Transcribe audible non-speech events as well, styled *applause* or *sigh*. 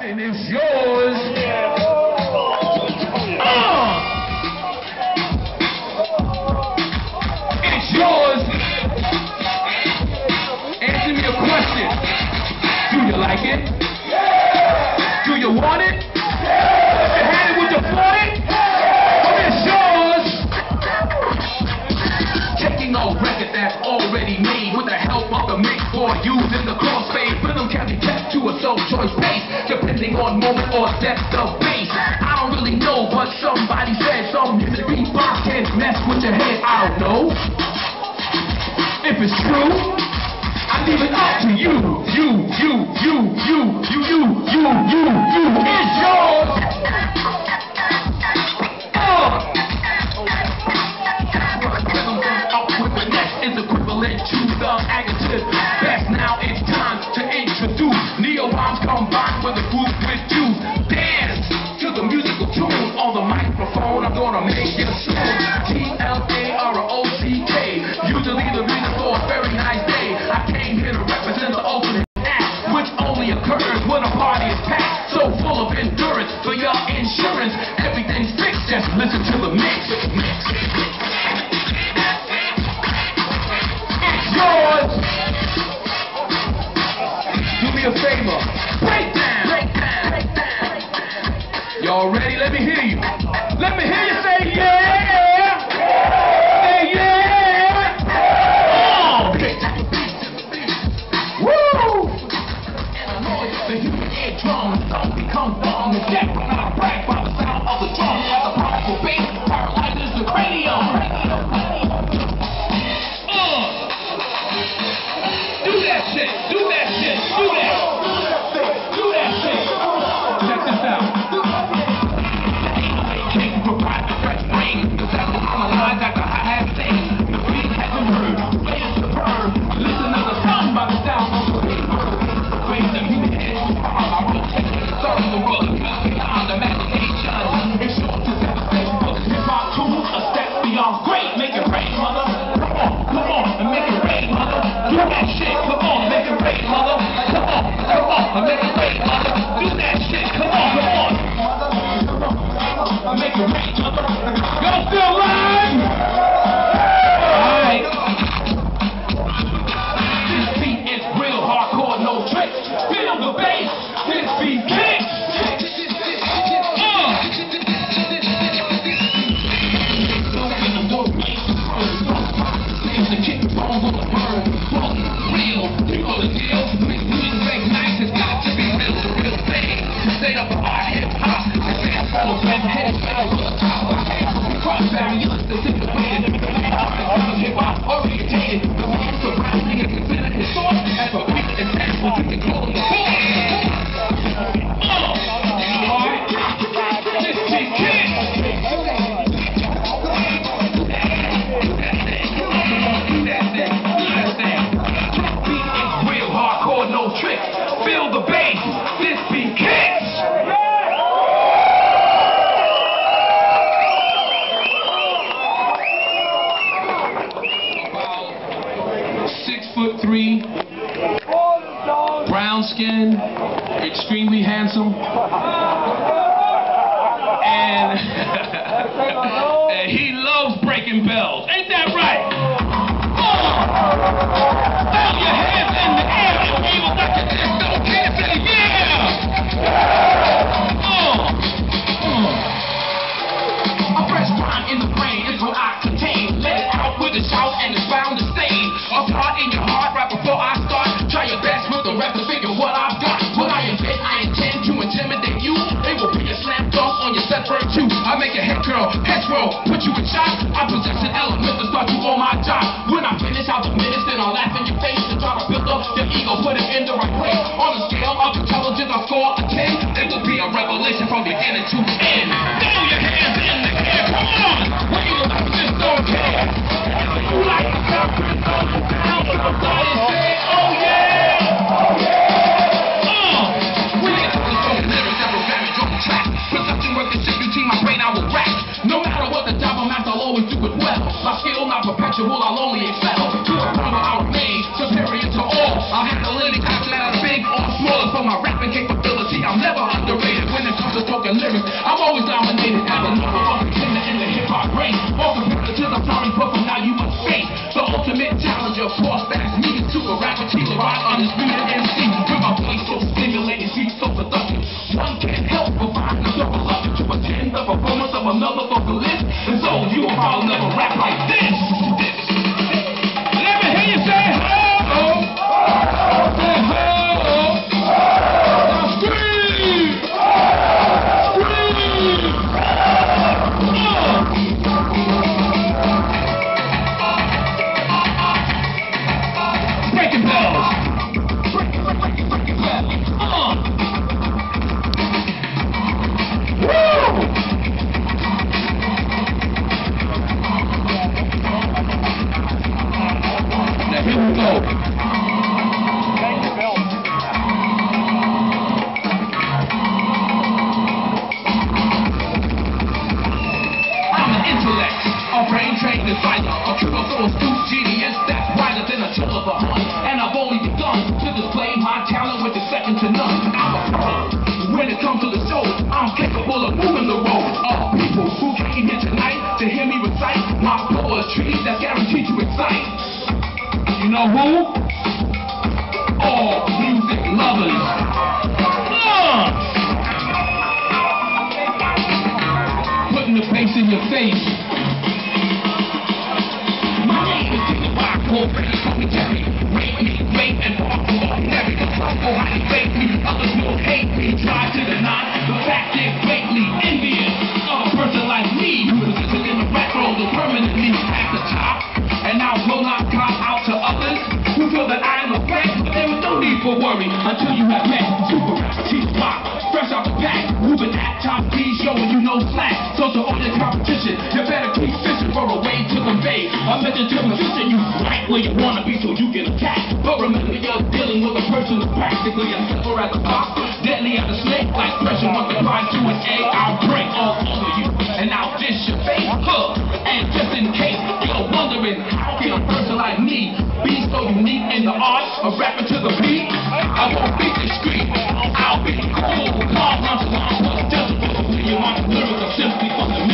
captain is yours. Ah. It's yours. Answer me a question. Do you like it? Do you want it? Did you hand it with the point? Or using the crossfade rhythm can be kept to a soul choice pace, depending on moment or depth of bass. I don't really know, but somebody said some music beatbox can mess with your head. I don't know if it's true. I leave it up to you, you, you, you. body is packed, so full of endurance. For your insurance, everything's fixed. Just listen to the mix. It's yours. Do me a favor. Break down. Y'all ready? Let me hear you. Let me hear you say yeah. drum. The song becomes song. The deck when I brag by the sound of the drum. As a powerful bass paralyzes the cranium. Uh. Do that shit. Do that shit. Do that. shit. Come on, make it rain, mother. Come on, come on, make it rain! foot three, brown skin, extremely handsome, and, *laughs* and he loves breaking bells. Ain't that right? my job. When I finish, I'll diminish and I'll laugh in your face and try to build up your ego, put it in the right place. On a scale of intelligence, I score a 10. It will be a revelation from beginning to end. my skill, not perpetual, I'll only excel. To a time I'll remain superior to all. I have to I calculate big or smaller for my rapping capability. I'm never underrated when it comes to talking lyrics. I'm always dominated as a number one contender in the hip hop race. All competitors I'm sorry, but from now you must face the ultimate challenge. Of course, that's me to a rapper, on ride undisputed. Intellect, a brain trained advisor, a triple so astute genius that's brighter than a chill of a hunt. And I've only begun to display my talent with the second to none. I'm a pro. When it comes to the show, I'm capable of moving the road of people who came here tonight to hear me recite my poetry that's guaranteed to excite. You know who? All music lovers. Bass in your face. My name is T La Rock, already call me Terry. Rape me, rape and walk for ordinary. The trouble, how you fake me, others will hate me. Try to deny the fact they're greatly envious of a person like me who is sitting in the rap roll and permanently at the top. And I will not cop out to others who feel that I am a threat, but there is no need for worry until you have met Super Rapper T La Rock. Fresh out the pack, moving at top speed, showing you no slack. To all your competition, you better keep fishing for a way to convey a message to position you right where you wanna be so you can attack. But remember you're dealing with a person who's practically as simple as a box, deadly as a snake, like pressure once to an egg. I'll break all over you, and I'll dish your face, huh? And just in case you're wondering how can a person like me be so unique in the art of rapping to the beat? I won't be discreet. I'll be cool, calm, nonchalant, but desperate. When you